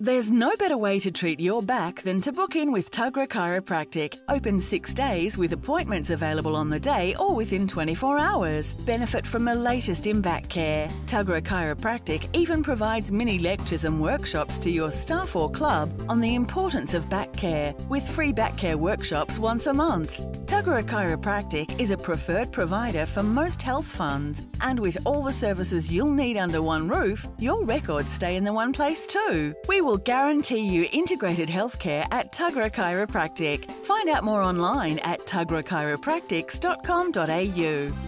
There's no better way to treat your back than to book in with Tuggerah Chiropractic. Open six days with appointments available on the day or within 24 hours. Benefit from the latest in back care. Tuggerah Chiropractic even provides mini lectures and workshops to your staff or club on the importance of back care, with free back care workshops once a month. Tuggerah Chiropractic is a preferred provider for most health funds, and with all the services you'll need under one roof, your records stay in the one place too. We will guarantee you integrated healthcare at Tuggerah Chiropractic. Find out more online at tuggerahchiropractics.com.au.